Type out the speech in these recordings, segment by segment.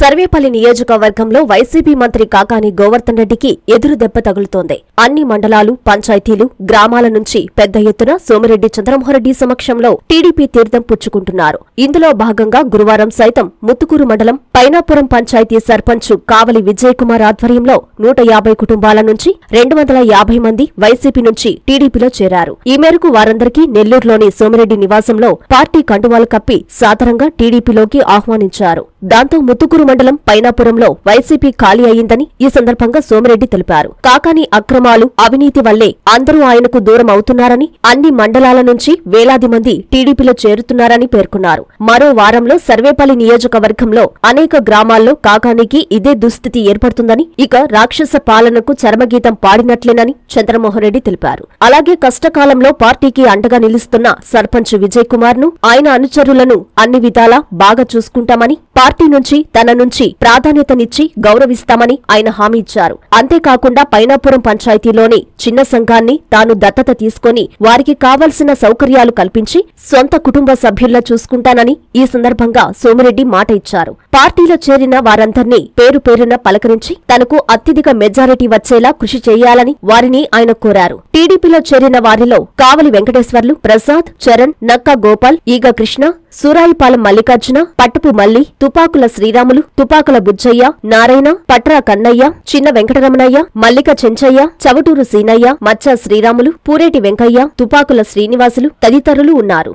సర్వేపల్లి నియోజకవర్గంలో వైసీపీ మంత్రి కాకాని గోవర్ధన్ రెడ్డికి ఎదురు దెబ్బ తగులుతోంది. అన్ని మండలాలు పంచాయతీలు గ్రామాల నుంచి పెద్ద ఎత్తున సోమిరెడ్డి చంద్రమోహన్రెడ్డి సమక్షంలో టీడీపీ తీర్థం పుచ్చుకుంటున్నారు. ఇందులో భాగంగా గురువారం సైతం ముత్తుకూరు మండలం పైనాపురం పంచాయతీ సర్పంచ్ కావలి విజయ్ కుమార్ ఆధ్వర్యంలో నూట యాభై కుటుంబాల నుంచి రెండు వందల యాభై మంది వైసీపీ నుంచి టీడీపీలో చేరారు. ఈ మేరకు వారందరికీ నెల్లూరులోని సోమిరెడ్డి నివాసంలో పార్టీ కండువాలు కప్పి సాధారణంగా టీడీపీలోకి ఆహ్వానించారు. దాంతో ముత్తుకూరు మండలం పైనాపురంలో వైసీపీ ఖాళీ అయిందని ఈ సందర్భంగా సోమిరెడ్డి తెలిపారు. కాకాని అక్రమాలు అవినీతి వల్లే అందరూ ఆయనకు దూరం అవుతున్నారని అన్ని మండలాల నుంచి వేలాది మంది టీడీపీలో చేరుతున్నారని పేర్కొన్నారు. మరో వారంలో సర్వేపల్లి నియోజకవర్గంలో అనేక గ్రామాల్లో కాకానికి ఇదే దుస్థితి ఏర్పడుతుందని ఇక రాక్షస పాలనకు చరమగీతం పాడినట్లేనని చంద్రమోహన్ రెడ్డి తెలిపారు. అలాగే కష్టకాలంలో పార్టీకి అండగా నిలుస్తున్న సర్పంచ్ విజయ్ కుమార్ను ఆయన అనుచరులను అన్ని విధాలా బాగా చూసుకుంటామని పార్టీ నుంచి తన నుంచి ప్రాధాన్యతనిచ్చి గౌరవిస్తామని ఆయన హామీ ఇచ్చారు. అంతేకాకుండా పైనాపురం పంచాయతీలోని చిన్న సంఘాన్ని తాను దత్తత తీసుకొని వారికి కావలసిన సౌకర్యాలు కల్పించి సొంత కుటుంబ సభ్యుల్లా చూసుకుంటానని ఈ సందర్భంగా సోమిరెడ్డి మాట ఇచ్చారు. పార్టీలో చేరిన వారందర్నీ పేరు పేరున పలకరించి తనకు అత్యధిక మెజారిటీ వచ్చేలా కృషి చేయాలని వారిని ఆయన కోరారు. టీడీపీలో చేరిన వారిలో కావలి వెంకటేశ్వర్లు ప్రసాద్ చరణ్ నక్క గోపాల్ ఈగ కృష్ణ సూరాయిపాలెం మల్లికార్జున పట్టుపు మల్లి తుపాకుల శ్రీరాములు తుపాకుల బుజ్జయ్య నారాయణ పట్రా కన్నయ్య చిన్న వెంకటరమణయ్య మల్లిక చెంచయ్య చవటూరు సీనయ్య మచ్చ శ్రీరాములు పూరేటి వెంకయ్య తుపాకుల శ్రీనివాసులు తదితరులు ఉన్నారు.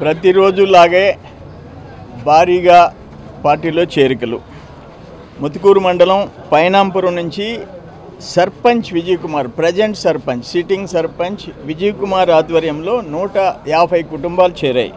ప్రతిరోజులాగే భారీగా పార్టీలో చేరికలు. ముతుకూరు మండలం పైనాంపురం నుంచి సర్పంచ్ విజయ్ కుమార్ ప్రజెంట్ సర్పంచ్ సిట్టింగ్ సర్పంచ్ విజయ్ కుమార్ ఆధ్వర్యంలో నూట యాభై కుటుంబాలు చేరాయి.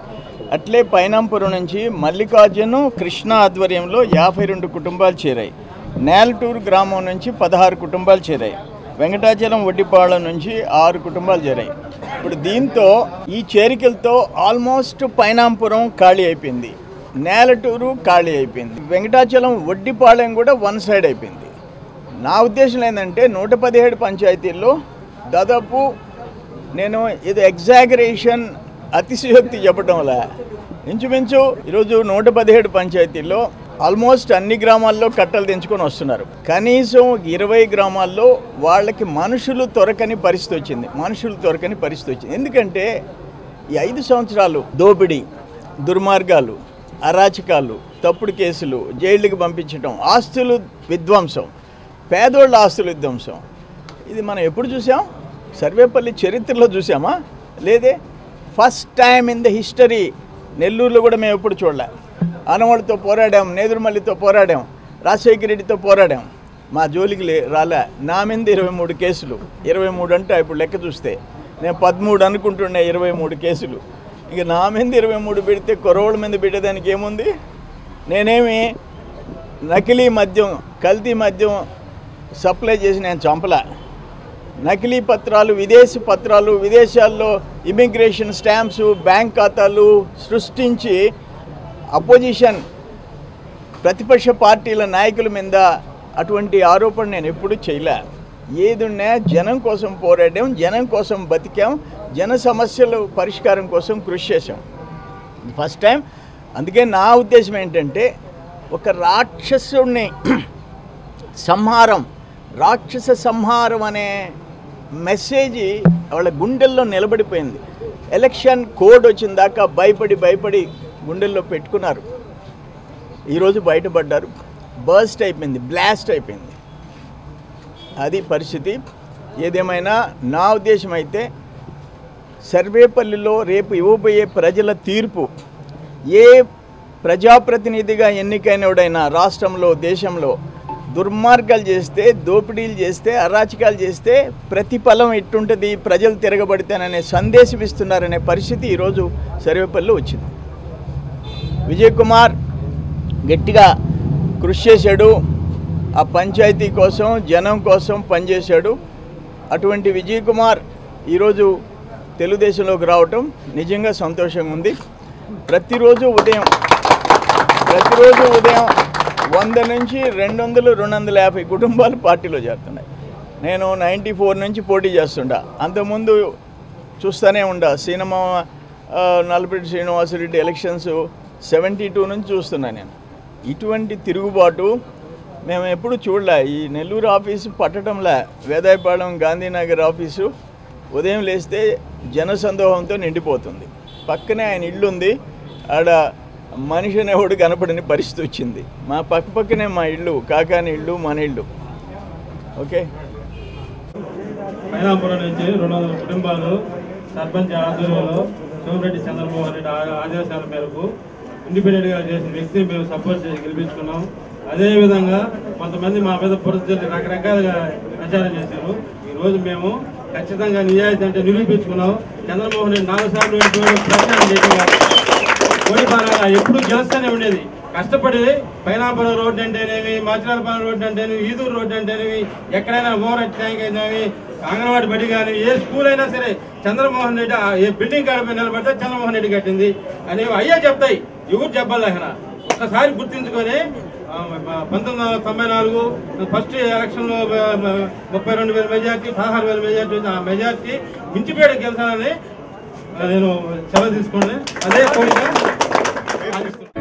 అట్లే పైనాంపురం నుంచి మల్లికార్జును కృష్ణ ఆధ్వర్యంలో యాభై రెండు కుటుంబాలు చేరాయి. నేలటూరు గ్రామం నుంచి పదహారు కుటుంబాలు చేరాయి. వెంకటాచలం వడ్డిపాళెం నుంచి ఆరు కుటుంబాలు చేరాయి. ఇప్పుడు దీంతో ఈ చేరికలతో ఆల్మోస్ట్ పైనాంపురం ఖాళీ అయిపోయింది. నేలటూరు ఖాళీ అయిపోయింది. వెంకటాచలం వడ్డిపాళెం కూడా వన్ సైడ్ అయిపోయింది. నా ఉద్దేశం ఏంటంటే నూట పదిహేడు పంచాయతీల్లో దాదాపు నేను ఇది ఎగ్జాగరేషన్ అతిశయోక్తి చెప్పడంలా వల్ల ఇంచుమించు ఈరోజు నూట పదిహేడు పంచాయతీల్లో ఆల్మోస్ట్ అన్ని గ్రామాల్లో కట్టలు తెంచుకొని వస్తున్నారు. కనీసం ఇరవై గ్రామాల్లో వాళ్ళకి మనుషులు దొరకని పరిస్థితి వచ్చింది. మనుషులు దొరకని పరిస్థితి వచ్చింది. ఎందుకంటే ఈ ఐదు సంవత్సరాలు దోపిడీ దుర్మార్గాలు అరాచకాలు తప్పుడు కేసులు జైళ్ళకి పంపించడం ఆస్తులు విధ్వంసం పేదోళ్ళ ఆస్తుల విధ్వంసం. ఇది మనం ఎప్పుడు చూసాం? సర్వేపల్లి చరిత్రలో చూసామా? లేదే? First time in the history నెల్లూరులో కూడా మేము ఎప్పుడు చూడలే. అనవాళ్ళతో పోరాడాం నేదురుమల్లితో పోరాడాం రాజశేఖర రెడ్డితో పోరాడాం. మా జోలికి రాలే. నా మీద ఇరవై మూడు కేసులు. ఇరవై మూడు అంటే ఇప్పుడు లెక్క చూస్తే నేను పదమూడు అనుకుంటుండే ఇరవై మూడు కేసులు. ఇక నా మీద ఇరవై మూడు పెడితే కొరవల మీద పెట్టేదానికి ఏముంది? నేనేమి నకిలీ మద్యం కల్తీ మద్యం సప్లై చేసి నేను చంపలే. నకిలీ పత్రాలు విదేశీ పత్రాలు విదేశాల్లో ఇమిగ్రేషన్ స్టాంప్స్ బ్యాంక్ ఖాతాలు సృష్టించి అపోజిషన్ ప్రతిపక్ష పార్టీల నాయకుల మీద అటువంటి ఆరోపణ నేను ఎప్పుడూ చేయలే. ఏదున్నా జనం కోసం పోరాడాం జనం కోసం బతికాం జన సమస్యల పరిష్కారం కోసం కృషి చేశాం. First time. అందుకే నా ఉద్దేశం ఏంటంటే ఒక రాక్షసుడిని సంహారం రాక్షస సంహారం అనే మెసేజ్ వాళ్ళ గుండెల్లో నిలబడిపోయింది. ఎలక్షన్ కోడ్ వచ్చిన దాకా భయపడి భయపడి గుండెల్లో పెట్టుకున్నారు. ఈరోజు బయటపడ్డారు. బర్స్ట్ అయిపోయింది బ్లాస్ట్ అయిపోయింది. అది పరిస్థితి. ఏదేమైనా నా ఉద్దేశం అయితే సర్వేపల్లిలో రేపు ఇవ్వబోయే ప్రజల తీర్పు ఏ ప్రజాప్రతినిధిగా ఎన్నికైనోడైనా రాష్ట్రంలో దేశంలో దుర్మార్గాలు చేస్తే దోపిడీలు చేస్తే అరాచకాలు చేస్తే ప్రతిఫలం ఎట్టుంటుంది ప్రజలు తిరగబడితేననే సందేశం ఇస్తున్నారనే పరిస్థితి ఈరోజు సర్వేపల్లి వచ్చింది. విజయ్ కుమార్ గట్టిగా కృషి చేశాడు ఆ పంచాయతీ కోసం జనం కోసం పనిచేశాడు. అటువంటి విజయ్ కుమార్ ఈరోజు తెలుగుదేశంలోకి రావటం నిజంగా సంతోషంగా ఉంది. ప్రతిరోజు ఉదయం ప్రతిరోజు ఉదయం వంద నుంచి రెండు వందలు రెండు వందల యాభై కుటుంబాలు పార్టీలో చేరుతున్నాయి. నేను నైంటీ ఫోర్ నుంచి పోటీ చేస్తుండా అంతకుముందు చూస్తూనే ఉండా cinema Nallapareddy Srinivasareddy elections seventy two నుంచి చూస్తున్నా నేను. ఇటువంటి తిరుగుబాటు మేము ఎప్పుడు చూడలే. ఈ నెల్లూరు ఆఫీసు పట్టడంలే. వేదాయపాలెం గాంధీనగర్ ఆఫీసు ఉదయం లేస్తే జనసందోహంతో నిండిపోతుంది. పక్కనే ఆయన ఇల్లు ఉంది ఆడ మనిషి అనేవాడు కనపడని పరిస్థితి వచ్చింది. మా పక్క పక్కనే మా ఇల్లు కాకాని ఇల్లు మన ఇల్లు. ఓకే? మైనాపురం నుంచి రెండు వందల కుటుంబాలు సర్పంచ్ ఆధ్వర్యంలో సోమిరెడ్డి చంద్రబాబు రెడ్డి ఆదేశాల మేరకు ఇండిపెండెంట్గా చేసిన వ్యక్తిని మేము సపోర్ట్ చేసి గెలిపించుకున్నాం. అదేవిధంగా కొంతమంది మా మీద పురుషులు రకరకాలుగా ప్రచారం చేశారు. ఈరోజు మేము ఖచ్చితంగా నిజాయితీ అంటే నిరూపించుకున్నాం. చంద్రబాబు నాలుగు సార్లు ప్రచారం చేసేవారు కోడిపాలన ఎప్పుడు గెలుస్తూనే ఉండేది. కష్టపడి పైనాపురం రోడ్డు అంటేనేవి మాచిరాలపాలెం రోడ్డు అంటేనేవి ఈదూరు రోడ్డు అంటేనేవి ఎక్కడైనా ఓవర్ ట్యాంక్ అయినవి అంగన్వాడి బడి కానీ ఏ స్కూల్ అయినా సరే చంద్రమోహన్ రెడ్డి ఏ బిల్డింగ్ కాడపై నిలబడితే చంద్రమోహన్ రెడ్డి కట్టింది. అనేవి అయ్యే చెప్తాయి. ఎవరు చెప్పాలి ఒకసారి ఒక్కసారి గుర్తించుకొని పంతొమ్మిది వందల తొంభై నాలుగు ఫస్ట్ ఎలక్షన్లో ముప్పై రెండు వేల మెజార్టీ పదహారు వేల మెజార్టీ ఆ మెజార్టీ మించిపోయాడు గెలిచానని నేను సెలవు తీసుకోండి. అదే కోరిక